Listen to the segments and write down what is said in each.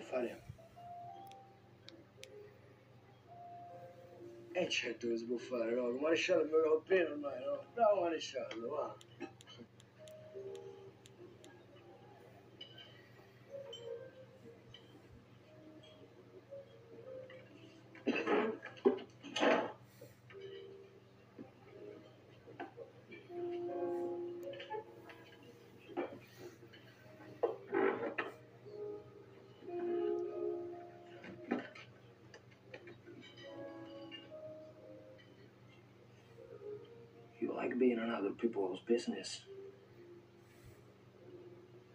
sbuffare? E certo che sbuffare, no? Il maresciallo me lo appena ormai, no? Bravo maresciallo, va. Like being in other people's business.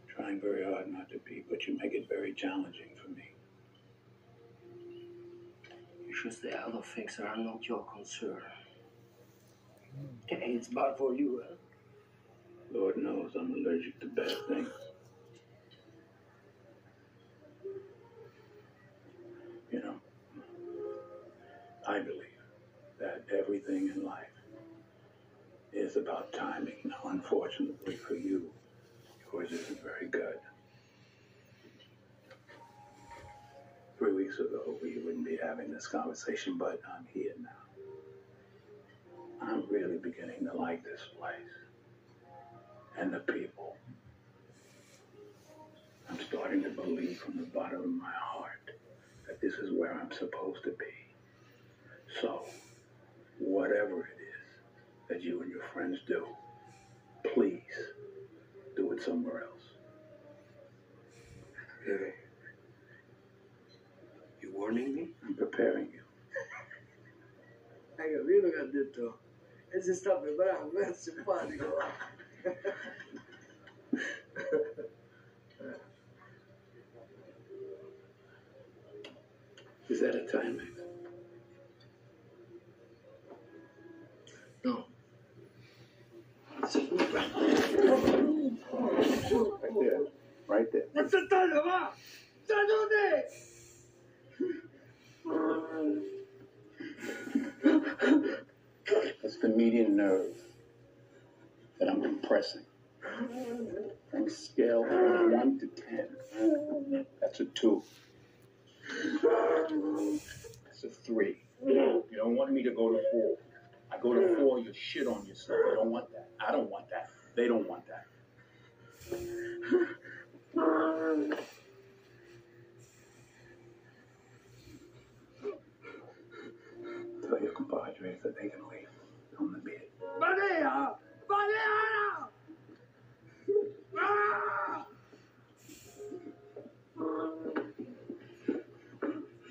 Trying very hard not to be, but you make it very challenging for me. You should stay out of things are not your concern. Hey, it's bad for you, huh? Lord knows I'm allergic to bad things. You know, I believe that everything in life is about timing. Now, unfortunately for you, yours isn't very good. Three weeks ago, we wouldn't be having this conversation, but I'm here now. I'm really beginning to like this place and the people. I'm starting to believe from the bottom of my heart that this is where I'm supposed to be. So, whatever that you and your friends do, please do it somewhere else. Really? You warning me? I'm preparing you. Hai capito che ha detto? E si sta preparando, è simpatico. Is that a timing? No. Right there. Right there. Ma saltando, va! Saltate! That's the median nerve that I'm compressing. From a scale from 1 to 10, that's a 2. That's a 3. You don't want me to go to 4. I go to hmm. 4, you shit on yourself. You don't want that. I don't want that. They don't want that. Tell your compadres that they can leave on the beat. Badea! Badea! Ah!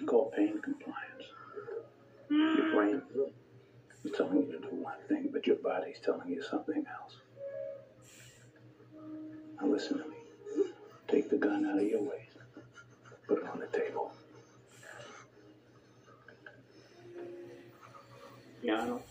called pain compliance. Your brain is telling you to do one thing, but your body's telling you something else. Now listen to me. Take the gun out of your waist. Put it on the table. Piano.